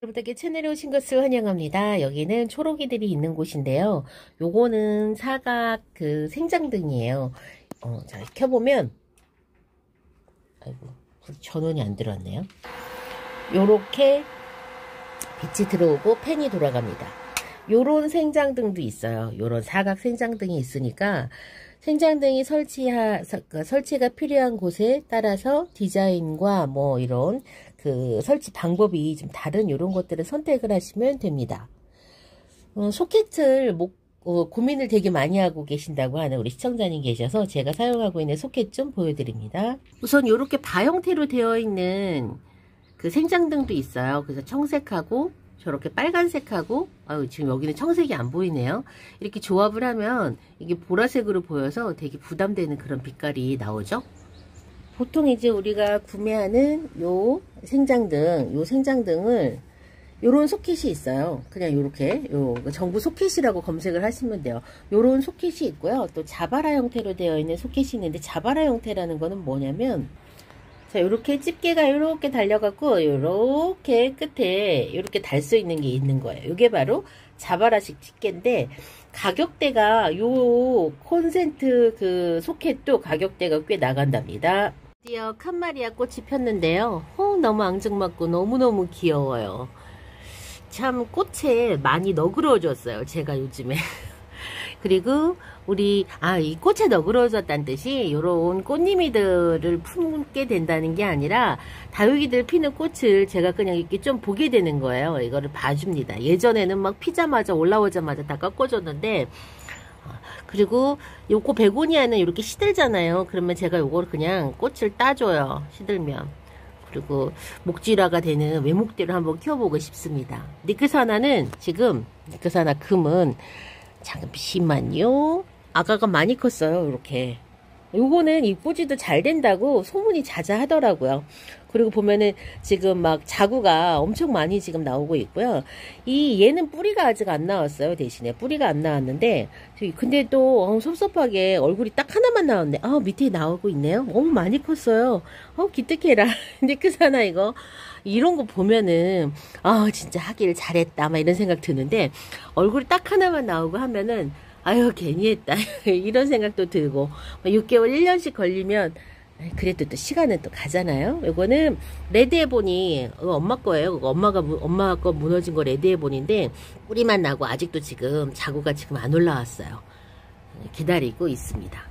여러분들께 채널에 오신 것을 환영합니다. 여기는 초록이들이 있는 곳인데요. 요거는 사각 그 생장등이에요. 어, 자, 켜보면, 아이고, 전원이 안 들어왔네요. 요렇게 빛이 들어오고 팬이 돌아갑니다. 요런 생장등도 있어요. 요런 사각 생장등이 있으니까 생장등이 설치하, 그 설치가 필요한 곳에 따라서 디자인과 뭐 이런 그 설치 방법이 좀 다른 이런 것들을 선택을 하시면 됩니다. 어, 소켓을 목, 어, 고민을 되게 많이 하고 계신다고 하는 우리 시청자님 계셔서 제가 사용하고 있는 소켓 좀 보여드립니다. 우선 이렇게 바 형태로 되어 있는 그 생장등도 있어요. 그래서 청색하고 저렇게 빨간색하고 아유 지금 여기는 청색이 안 보이네요. 이렇게 조합을 하면 이게 보라색으로 보여서 되게 부담되는 그런 빛깔이 나오죠. 보통 이제 우리가 구매하는 요 생장등, 요 생장등을 요런 소켓이 있어요. 그냥 요렇게 요 정부 소켓이라고 검색을 하시면 돼요. 요런 소켓이 있고요. 또 자바라 형태로 되어 있는 소켓이 있는데 자바라 형태라는 거는 뭐냐면 자, 요렇게 집게가 요렇게 달려갖고, 요렇게 끝에 요렇게 달 수 있는 게 있는 거예요. 요게 바로 자바라식 집게인데, 가격대가 요 콘센트 그 소켓도 가격대가 꽤 나간답니다. 드디어 칸마리아 꽃이 폈는데요. 어, 너무 앙증맞고 너무너무 귀여워요. 참 꽃에 많이 너그러워졌어요. 제가 요즘에. 그리고 우리 아 이 꽃에 너그러워졌다는 뜻이 요런 꽃님이들을 품게 된다는 게 아니라 다육이들 피는 꽃을 제가 그냥 이렇게 좀 보게 되는 거예요. 이거를 봐줍니다. 예전에는 막 피자마자 올라오자마자 다 꺾어줬는데 그리고 요거 베고니아는 이렇게 시들잖아요. 그러면 제가 요거를 그냥 꽃을 따줘요. 시들면. 그리고 목질화가 되는 외목대로 한번 키워보고 싶습니다. 니크사나는 지금 니크사나 금은 잠시만요. 아가가 많이 컸어요. 이렇게. 요거는 이쁘지도 잘 된다고 소문이 자자하더라고요. 그리고 보면은 지금 막 자구가 엄청 많이 지금 나오고 있고요. 이 얘는 뿌리가 아직 안 나왔어요. 대신에 뿌리가 안 나왔는데 근데 또 어, 섭섭하게 얼굴이 딱 하나만 나왔네. 아 밑에 나오고 있네요. 너무 많이 컸어요. 어 기특해라. 니크사나 이거 이런 거 보면은 아 진짜 하길 잘했다 막 이런 생각 드는데 얼굴이 딱 하나만 나오고 하면은 아유 괜히 했다 이런 생각도 들고 6개월 1년씩 걸리면 그래도 또 시간은 또 가잖아요. 이거는 레드에보니 엄마 거예요. 엄마가 엄마 거 무너진 거 레드에보닌데 뿌리만 나고 아직도 지금 자구가 지금 안 올라왔어요. 기다리고 있습니다.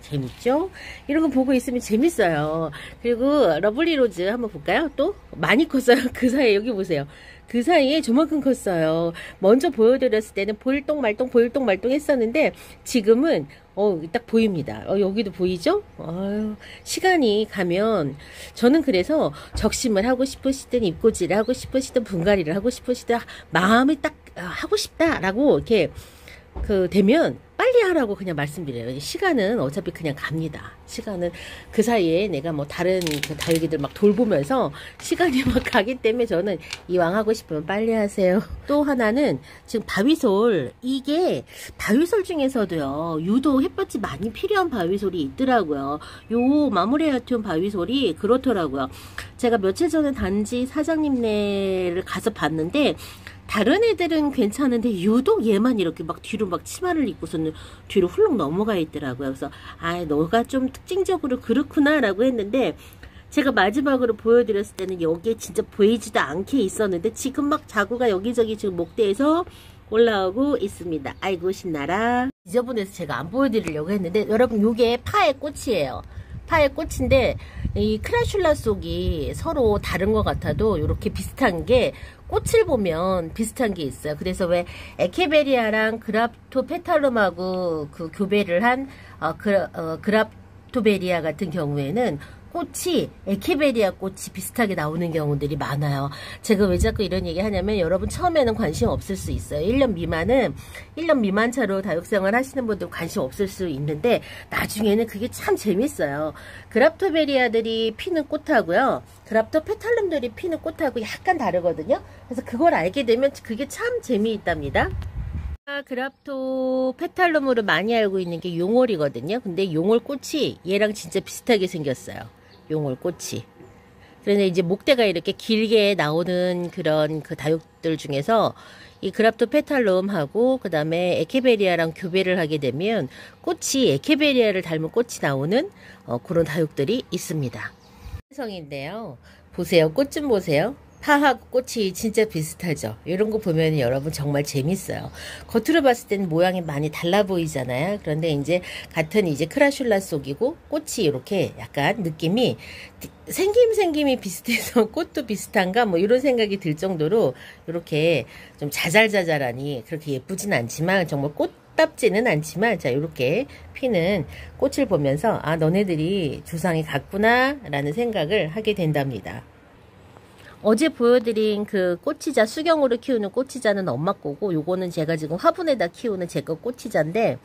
재밌죠? 이런 거 보고 있으면 재밌어요. 그리고 러블리 로즈 한번 볼까요? 또 많이 컸어요. 그 사이에 여기 보세요. 그 사이에 저만큼 컸어요. 먼저 보여드렸을 때는 보일동 말동 보일동 말동 했었는데 지금은 어, 딱 보입니다. 어, 여기도 보이죠? 아유, 시간이 가면 저는 그래서 적심을 하고 싶으시든 입고지를 하고 싶으시든 분갈이를 하고 싶으시든 마음이 딱 아, 하고 싶다라고 이렇게 그 되면 빨리 하라고 그냥 말씀드려요. 시간은 어차피 그냥 갑니다. 시간은 그 사이에 내가 뭐 다른 그 다육이들 막 돌보면서 시간이 막 가기 때문에 저는 이왕 하고 싶으면 빨리 하세요. 또 하나는 지금 바위솔 이게 바위솔 중에서도요 유독 햇볕이 많이 필요한 바위솔이 있더라고요. 요 마무레아툼 바위솔이 그렇더라고요. 제가 며칠 전에 단지 사장님네를 가서 봤는데 다른 애들은 괜찮은데 유독 얘만 이렇게 막 뒤로 막 치마를 입고서는 뒤로 훌렁 넘어가 있더라고요. 그래서 아 너가 좀 특징적으로 그렇구나 라고 했는데 제가 마지막으로 보여드렸을 때는 여기에 진짜 보이지도 않게 있었는데 지금 막 자구가 여기저기 지금 목대에서 올라오고 있습니다. 아이고 신나라. 지저분해서 제가 안 보여드리려고 했는데 여러분 요게 파의 꽃이에요. 파의 꽃인데 이 크라슐라 속이 서로 다른 것 같아도 이렇게 비슷한 게 꽃을 보면 비슷한 게 있어요. 그래서 왜 에케베리아랑 그랍토 페탈lum하고 그 교배를 한 어, 그, 어, 그랍토베리아 같은 경우에는 꽃이 에케베리아 꽃이 비슷하게 나오는 경우들이 많아요. 제가 왜 자꾸 이런 얘기 하냐면 여러분 처음에는 관심 없을 수 있어요. 1년 미만은 1년 미만 차로 다육생활 하시는 분들 관심 없을 수 있는데 나중에는 그게 참 재밌어요. 그랍토베리아들이 피는 꽃하고요. 그랍토 페탈룸들이 피는 꽃하고 약간 다르거든요. 그래서 그걸 알게 되면 그게 참 재미있답니다. 그랍토 페탈룸으로 많이 알고 있는 게 용월이거든요. 근데 용월 꽃이 얘랑 진짜 비슷하게 생겼어요. 용월꽃이. 그런데 이제 목대가 이렇게 길게 나오는 그런 그 다육들 중에서 이 그랍토 페탈롬하고 그 다음에 에케베리아랑 교배를 하게 되면 꽃이 에케베리아를 닮은 꽃이 나오는 어, 그런 다육들이 있습니다. 성인데요. 보세요. 꽃 좀 보세요. 파하고 꽃이 진짜 비슷하죠. 이런 거 보면 여러분 정말 재밌어요. 겉으로 봤을 때는 모양이 많이 달라 보이잖아요. 그런데 이제 같은 이제 크라슐라 속이고 꽃이 이렇게 약간 느낌이 생김 생김이 비슷해서 꽃도 비슷한가 뭐 이런 생각이 들 정도로 이렇게 좀 자잘자잘하니 그렇게 예쁘진 않지만 정말 꽃 답지는 않지만 자 이렇게 피는 꽃을 보면서 아 너네들이 조상이 같구나 라는 생각을 하게 된답니다. 어제 보여드린 그 꽃치자 수경으로 키우는 꽃치자는 엄마 거고 요거는 제가 지금 화분에다 키우는 제거 꽃치자인데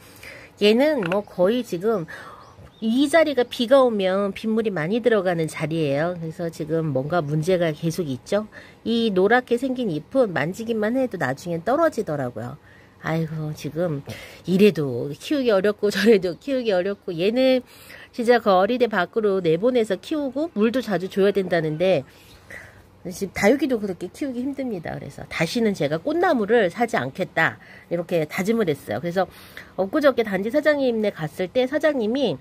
얘는 뭐 거의 지금 이 자리가 비가 오면 빗물이 많이 들어가는 자리예요. 그래서 지금 뭔가 문제가 계속 있죠. 이 노랗게 생긴 잎은 만지기만 해도 나중엔 떨어지더라고요. 아이고 지금 이래도 키우기 어렵고 저래도 키우기 어렵고 얘는 진짜 그 어리대 밖으로 내보내서 키우고 물도 자주 줘야 된다는데 지금 다육이도 그렇게 키우기 힘듭니다. 그래서 다시는 제가 꽃나무를 사지 않겠다. 이렇게 다짐을 했어요. 그래서 엊그저께 단지 사장님네 갔을 때 사장님이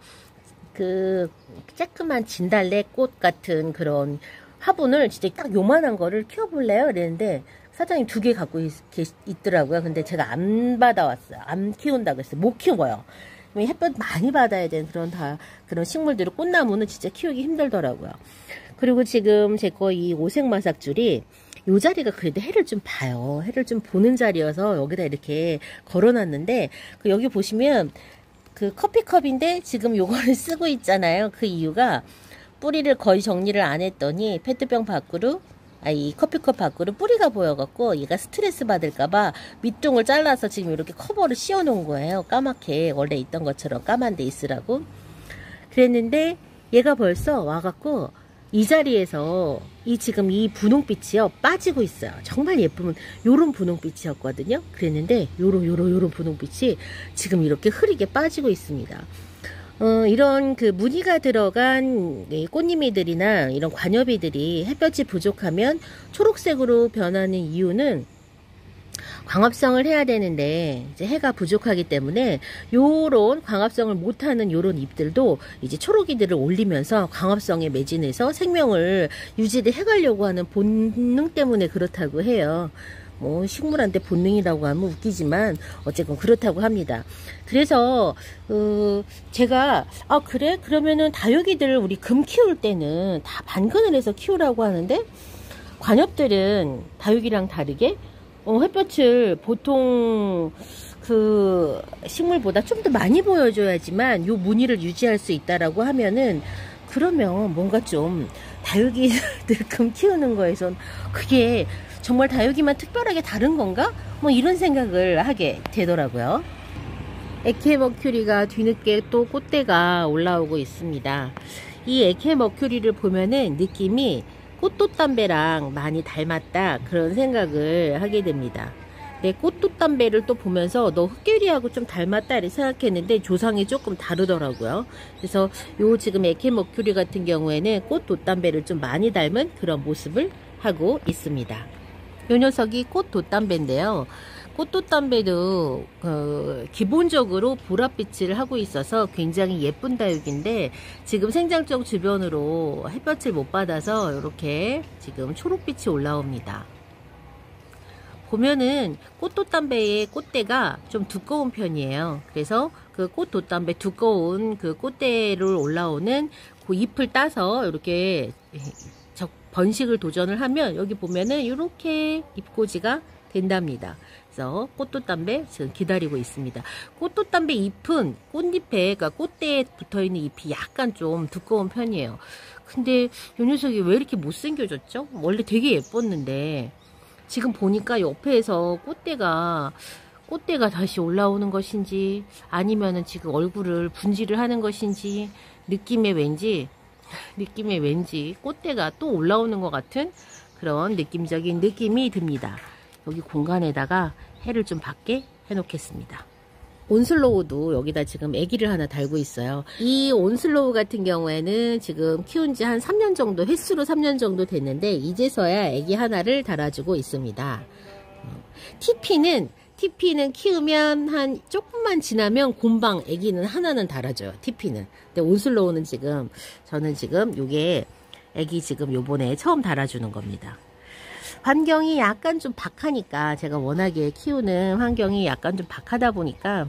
그 쬐끄만 진달래 꽃 같은 그런 화분을 진짜 딱 요만한 거를 키워볼래요? 그랬는데 사장님 두 개 갖고 있, 더라고요 근데 제가 안 받아왔어요. 안 키운다고 했어요. 못 키워요. 햇볕 많이 받아야 되는 그런 다 그런 식물들을 꽃나무는 진짜 키우기 힘들더라고요. 그리고 지금 제 거 이 오색마삭줄이 요 자리가 그래도 해를 좀 봐요. 해를 좀 보는 자리여서 여기다 이렇게 걸어놨는데 그 여기 보시면 그 커피컵인데 지금 요거를 쓰고 있잖아요. 그 이유가 뿌리를 거의 정리를 안 했더니 페트병 밖으로 아, 이 커피컵 밖으로 뿌리가 보여갖고 얘가 스트레스 받을까봐 밑둥을 잘라서 지금 이렇게 커버를 씌워 놓은 거예요. 까맣게 원래 있던 것처럼 까만 데 있으라고. 그랬는데 얘가 벌써 와갖고 이 자리에서 이 지금 이 분홍빛이요 빠지고 있어요. 정말 예쁘면 요런 분홍빛이었거든요. 그랬는데 요런 요런 요런 분홍빛이 지금 이렇게 흐리게 빠지고 있습니다. 어, 이런 그 무늬가 들어간 꽃님이들이나 이런 관엽이들이 햇볕이 부족하면 초록색으로 변하는 이유는 광합성을 해야 되는데 이제 해가 부족하기 때문에 요런 광합성을 못하는 요런 잎들도 이제 초록이들을 올리면서 광합성에 매진해서 생명을 유지를 해가려고 하는 본능 때문에 그렇다고 해요. 뭐 식물한테 본능이라고 하면 웃기지만 어쨌건 그렇다고 합니다. 그래서 어 제가 아 그래 그러면은 다육이들 우리 금 키울 때는 다 반근을 해서 키우라고 하는데 관엽들은 다육이랑 다르게 어, 햇볕을 보통 그 식물보다 좀 더 많이 보여줘야지만 요 무늬를 유지할 수 있다라고 하면은 그러면 뭔가 좀 다육이들 금 키우는 거에선 그게 정말 다육이만 특별하게 다른 건가? 뭐 이런 생각을 하게 되더라고요. 에케 머큐리가 뒤늦게 또 꽃대가 올라오고 있습니다. 이 에케 머큐리를 보면은 느낌이 꽃돛담배랑 많이 닮았다 그런 생각을 하게 됩니다. 내 꽃돛담배를 또 보면서 너 흑계리하고 좀 닮았다 이렇게 생각했는데 조상이 조금 다르더라고요. 그래서 요 지금 에케머큐리 같은 경우에는 꽃돛담배를 좀 많이 닮은 그런 모습을 하고 있습니다. 요 녀석이 꽃돛담배인데요. 꽃돛담배도 어, 기본적으로 보랏빛을 하고 있어서 굉장히 예쁜 다육인데 지금 생장적 주변으로 햇볕을 못 받아서 이렇게 지금 초록빛이 올라옵니다. 보면은 꽃돛담배의 꽃대가 좀 두꺼운 편이에요. 그래서 그 꽃돛담배 두꺼운 그 꽃대를 올라오는 그 잎을 따서 이렇게 번식을 도전을 하면 여기 보면은 이렇게 잎꽂이가 된답니다. 그래서 꽃돛담배 지금 기다리고 있습니다. 꽃돛담배 잎은 꽃잎에 그러니까 꽃대에 붙어있는 잎이 약간 좀 두꺼운 편이에요. 근데 요 녀석이 왜 이렇게 못생겨졌죠? 원래 되게 예뻤는데 지금 보니까 옆에서 꽃대가 꽃대가 다시 올라오는 것인지 아니면은 지금 얼굴을 분질을 하는 것인지 느낌에 왠지 느낌에 왠지 꽃대가 또 올라오는 것 같은 그런 느낌적인 느낌이 듭니다. 여기 공간에다가 해를 좀 받게 해 놓겠습니다. 온슬로우도 여기다 지금 애기를 하나 달고 있어요. 이 온슬로우 같은 경우에는 지금 키운 지 한 3년 정도, 횟수로 3년 정도 됐는데 이제서야 애기 하나를 달아주고 있습니다. TP는 TP는 키우면 한 조금만 지나면 곰방 애기는 하나는 달아줘요. TP는. 근데 온슬로우는 지금 저는 지금 요게 애기 지금 요번에 처음 달아주는 겁니다. 환경이 약간 좀 박하니까 제가 워낙에 키우는 환경이 약간 좀 박하다 보니까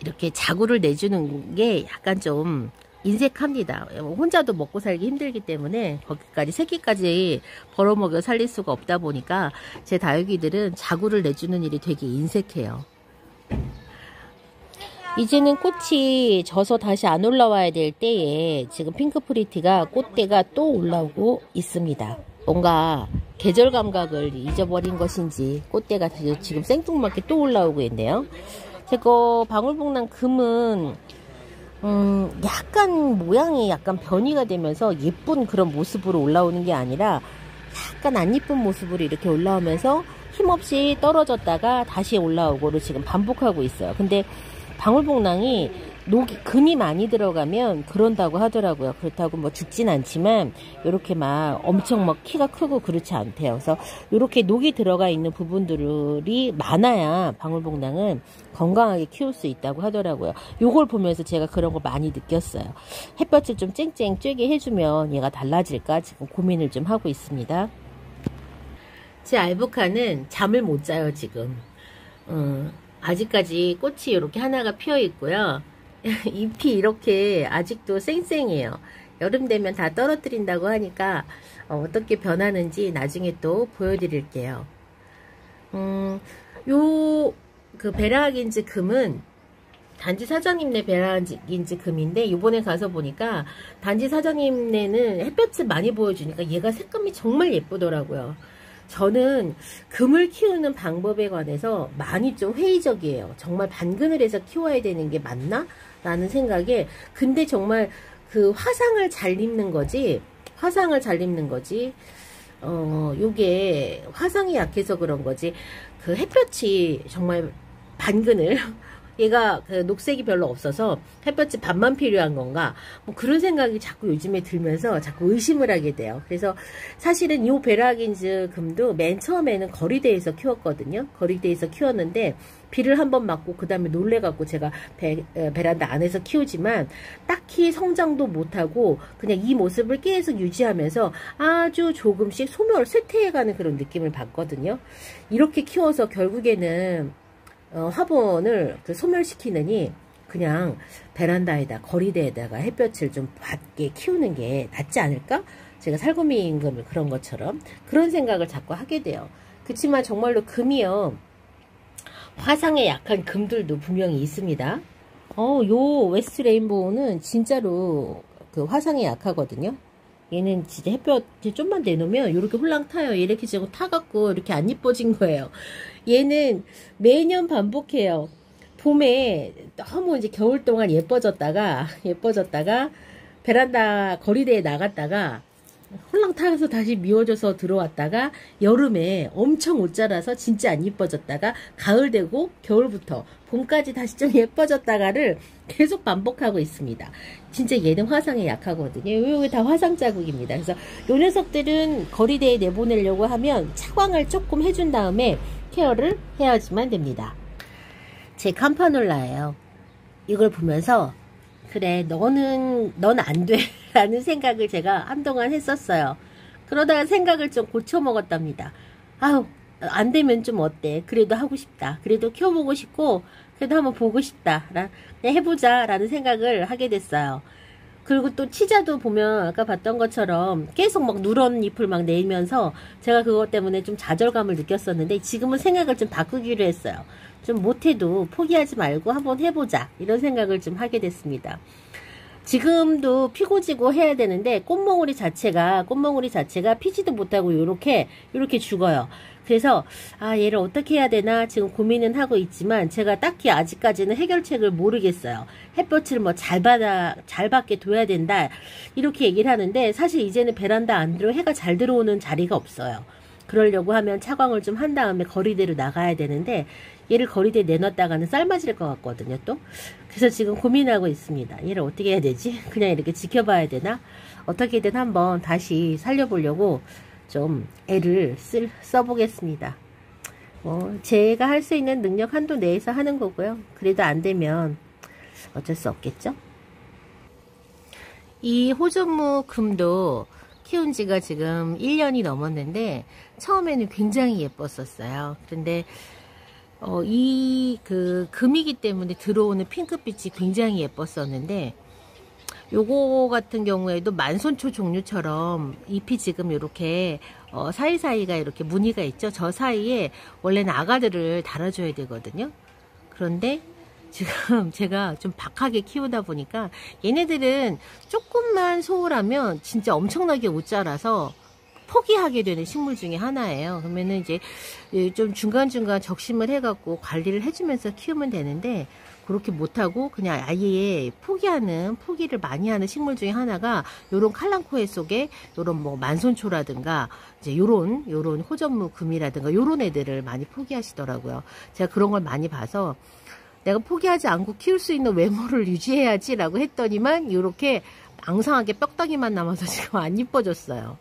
이렇게 자구를 내주는 게 약간 좀 인색합니다. 혼자도 먹고 살기 힘들기 때문에 거기까지 새끼까지 벌어먹여 살릴 수가 없다 보니까 제 다육이들은 자구를 내주는 일이 되게 인색해요. 이제는 꽃이 져서 다시 안 올라와야 될 때에 지금 핑크프리티가 꽃대가 또 올라오고 있습니다. 뭔가 계절 감각을 잊어버린 것인지 꽃대가 지금 생뚱맞게 또 올라오고 있네요. 제거 방울복랑 금은 음 약간 모양이 약간 변이가 되면서 예쁜 그런 모습으로 올라오는 게 아니라 약간 안 예쁜 모습으로 이렇게 올라오면서 힘없이 떨어졌다가 다시 올라오고를 지금 반복하고 있어요. 근데 방울복랑이 녹이 금이 많이 들어가면 그런다고 하더라고요. 그렇다고 뭐 죽진 않지만 이렇게 막 엄청 막 키가 크고 그렇지 않대요. 그래서 이렇게 녹이 들어가 있는 부분들이 많아야 방울복랑은 건강하게 키울 수 있다고 하더라고요. 요걸 보면서 제가 그런 걸 많이 느꼈어요. 햇볕을 좀 쨍쨍 쬐게 해주면 얘가 달라질까 지금 고민을 좀 하고 있습니다. 제 알부카는 잠을 못 자요 지금. 어, 아직까지 꽃이 이렇게 하나가 피어 있고요. 잎이 이렇게 아직도 쌩쌩해요. 여름 되면 다 떨어뜨린다고 하니까 어, 떻게 변하는지 나중에 또 보여드릴게요. 음, 요, 그 베라긴즈 금은 단지 사장님네 베라긴즈 금인데 요번에 가서 보니까 단지 사장님네는 햇볕을 많이 보여주니까 얘가 색감이 정말 예쁘더라고요. 저는 금을 키우는 방법에 관해서 많이 좀 회의적이에요. 정말 반근을 해서 키워야 되는 게 맞나? 라는 생각에 근데 정말 그 화상을 잘 입는 거지? 화상을 잘 입는 거지? 어 요게 화상이 약해서 그런 거지. 그 햇볕이 정말 반근을 얘가 그 녹색이 별로 없어서 햇볕이 반만 필요한 건가? 뭐 그런 생각이 자꾸 요즘에 들면서 자꾸 의심을 하게 돼요. 그래서 사실은 이 베라긴즈 금도 맨 처음에는 거리대에서 키웠거든요. 거리대에서 키웠는데 비를 한 번 맞고 그 다음에 놀래갖고 제가 베, 베란다 안에서 키우지만 딱히 성장도 못하고 그냥 이 모습을 계속 유지하면서 아주 조금씩 소멸 쇠퇴해가는 그런 느낌을 받거든요. 이렇게 키워서 결국에는 어, 화분을 그 소멸시키느니 그냥 베란다에다 거리대에다가 햇볕을 좀 받게 키우는 게 낫지 않을까? 제가 살구미인금을 그런 것처럼 그런 생각을 자꾸 하게 돼요. 그렇지만 정말로 금이요. 화상에 약한 금들도 분명히 있습니다. 어, 요 웨스트 레인보우는 진짜로 그 화상에 약하거든요. 얘는 진짜 햇볕 좀만 내놓으면 이렇게 홀랑 타요. 이렇게 지금 타갖고 이렇게 안 이뻐진 거예요. 얘는 매년 반복해요. 봄에 너무 이제 겨울 동안 예뻐졌다가 예뻐졌다가 베란다 거리대에 나갔다가 타서 다시 미워져서 들어왔다가 여름에 엄청 옷 자라서 진짜 안 예뻐졌다가 가을 되고 겨울부터 봄까지 다시 좀 예뻐졌다가를 계속 반복하고 있습니다. 진짜 얘는 화상에 약하거든요. 여기 다 화상 자국입니다. 그래서 요 녀석들은 거리대에 내보내려고 하면 차광을 조금 해준 다음에 케어를 해야지만 됩니다. 제 캄파놀라예요. 이걸 보면서 그래 너는 넌 안 돼 라는 생각을 제가 한동안 했었어요. 그러다가 생각을 좀 고쳐 먹었답니다. 아우 안 되면 좀 어때 그래도 하고 싶다 그래도 키워보고 싶고 그래도 한번 보고 싶다 라 해보자 라는 생각을 하게 됐어요. 그리고 또 치자도 보면 아까 봤던 것처럼 계속 막 누런 잎을 막 내면서 제가 그것 때문에 좀 좌절감을 느꼈었는데 지금은 생각을 좀 바꾸기로 했어요. 좀 못해도 포기하지 말고 한번 해보자 이런 생각을 좀 하게 됐습니다. 지금도 피고 지고 해야 되는데 꽃몽우리 자체가 꽃몽우리 자체가 피지도 못하고 요렇게 요렇게 죽어요. 그래서 아 얘를 어떻게 해야 되나 지금 고민은 하고 있지만 제가 딱히 아직까지는 해결책을 모르겠어요. 햇볕을 뭐 잘 받아 잘 받게 둬야 된다 이렇게 얘기를 하는데 사실 이제는 베란다 안으로 해가 잘 들어오는 자리가 없어요. 그러려고 하면 차광을 좀 한 다음에 거리대로 나가야 되는데 얘를 거리대에 내놨다가는 삶아질 것 같거든요 또 그래서 지금 고민하고 있습니다. 얘를 어떻게 해야 되지? 그냥 이렇게 지켜봐야 되나? 어떻게든 한번 다시 살려보려고 좀 애를 쓸, 써보겠습니다. 뭐 제가 할 수 있는 능력 한도 내에서 하는 거고요. 그래도 안 되면 어쩔 수 없겠죠? 이 호전무 금도 키운 지가 지금 1년이 넘었는데 처음에는 굉장히 예뻤었어요. 그런데 어, 이 그 금이기 때문에 들어오는 핑크빛이 굉장히 예뻤었는데 요거 같은 경우에도 만손초 종류처럼 잎이 지금 이렇게 어, 사이사이가 이렇게 무늬가 있죠. 저 사이에 원래는 아가들을 달아줘야 되거든요. 그런데 지금 제가 좀 박하게 키우다 보니까 얘네들은 조금만 소홀하면 진짜 엄청나게 못 자라서 포기하게 되는 식물 중에 하나예요. 그러면은 이제 좀 중간중간 적심을 해갖고 관리를 해주면서 키우면 되는데 그렇게 못하고 그냥 아예 포기하는 포기를 많이 하는 식물 중에 하나가 요런 칼랑코에 속에 요런 뭐 만손초라든가 이제 요런 요런 호전무 금이라든가 요런 애들을 많이 포기하시더라고요. 제가 그런 걸 많이 봐서 내가 포기하지 않고 키울 수 있는 외모를 유지해야지라고 했더니만 이렇게 앙상하게 뼈다귀만 남아서 지금 안 이뻐졌어요.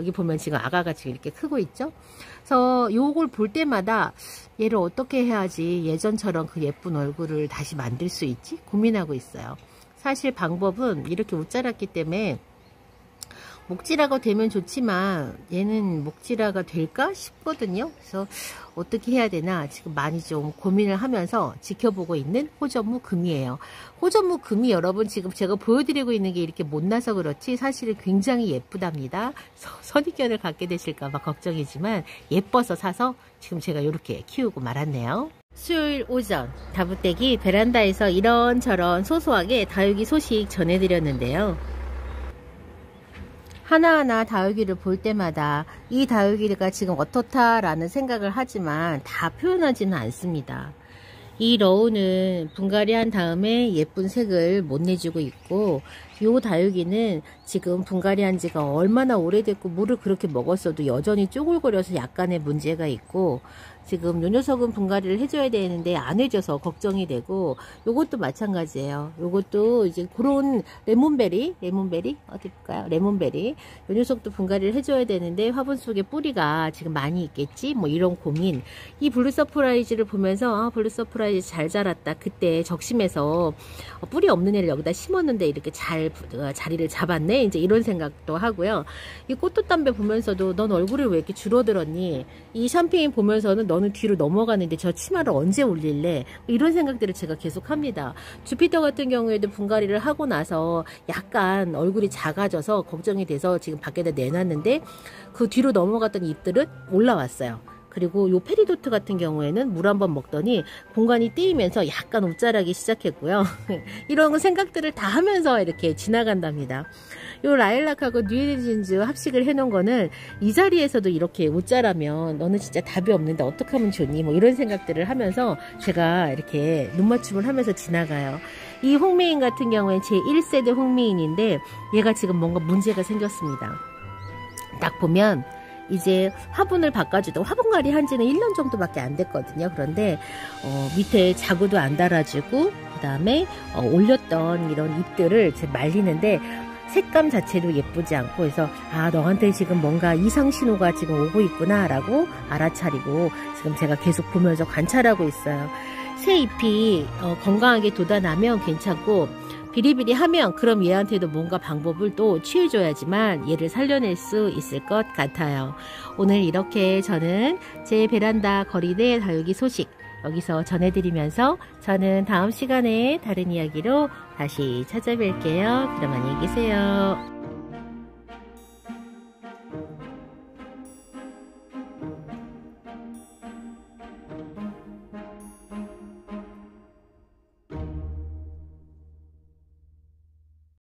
여기 보면 지금 아가가 지금 이렇게 크고 있죠. 그래서 요걸 볼 때마다 얘를 어떻게 해야지 예전처럼 그 예쁜 얼굴을 다시 만들 수 있지 고민하고 있어요. 사실 방법은 이렇게 못 자랐기 때문에 목질화가 되면 좋지만 얘는 목질화가 될까 싶거든요. 그래서 어떻게 해야 되나 지금 많이 좀 고민을 하면서 지켜보고 있는 호전무 금이에요. 호전무 금이 여러분 지금 제가 보여드리고 있는 게 이렇게 못나서 그렇지 사실은 굉장히 예쁘답니다. 선입견을 갖게 되실까봐 걱정이지만 예뻐서 사서 지금 제가 이렇게 키우고 말았네요. 수요일 오전 다부떼기 베란다에서 이런저런 소소하게 다육이 소식 전해드렸는데요. 하나하나 다육이를 볼 때마다 이 다육이가 지금 어떻다라는 생각을 하지만 다 표현하지는 않습니다. 이 러우는 분갈이 한 다음에 예쁜 색을 못 내주고 있고 요 다육이는 지금 분갈이 한 지가 얼마나 오래됐고 물을 그렇게 먹었어도 여전히 쪼글거려서 약간의 문제가 있고 지금 요 녀석은 분갈이를 해줘야 되는데 안 해줘서 걱정이 되고 요것도 마찬가지예요. 요것도 이제 그런 레몬베리, 레몬베리 어디 볼까요? 레몬베리 요 녀석도 분갈이를 해줘야 되는데 화분 속에 뿌리가 지금 많이 있겠지? 뭐 이런 고민. 이 블루 서프라이즈를 보면서 아 블루 서프라이즈 잘 자랐다. 그때 적심해서 뿌리 없는 애를 여기다 심었는데 이렇게 잘 어, 자리를 잡았네. 이제 이런 생각도 하고요. 이 꽃도 담배 보면서도 넌 얼굴이 왜 이렇게 줄어들었니? 이 샴페인 보면서는 너는 뒤로 넘어가는데 저 치마를 언제 올릴래? 뭐 이런 생각들을 제가 계속 합니다. 주피터 같은 경우에도 분갈이를 하고 나서 약간 얼굴이 작아져서 걱정이 돼서 지금 밖에다 내놨는데 그 뒤로 넘어갔던 잎들은 올라왔어요. 그리고 요 페리도트 같은 경우에는 물 한 번 먹더니 공간이 띄이면서 약간 웃자라기 시작했고요. 이런 생각들을 다 하면서 이렇게 지나간답니다. 요 라일락하고 뉴헨진주 합식을 해놓은 거는 이 자리에서도 이렇게 웃자라면 너는 진짜 답이 없는데 어떻게 하면 좋니? 뭐 이런 생각들을 하면서 제가 이렇게 눈맞춤을 하면서 지나가요. 이 홍미인 같은 경우에 제 1세대 홍미인인데 얘가 지금 뭔가 문제가 생겼습니다. 딱 보면 이제 화분을 바꿔주던 화분갈이 한 지는 1년 정도밖에 안 됐거든요. 그런데 어, 밑에 자구도 안 달아주고 그 다음에 어, 올렸던 이런 잎들을 말리는데 색감 자체도 예쁘지 않고 해서 아 너한테 지금 뭔가 이상 신호가 지금 오고 있구나 라고 알아차리고 지금 제가 계속 보면서 관찰하고 있어요. 새 잎이 어, 건강하게 돋아나면 괜찮고 비리비리 하면 그럼 얘한테도 뭔가 방법을 또 취해줘야지만 얘를 살려낼 수 있을 것 같아요. 오늘 이렇게 저는 제 베란다 거리대 다육이 소식 여기서 전해드리면서 저는 다음 시간에 다른 이야기로 다시 찾아뵐게요. 그럼 안녕히 계세요.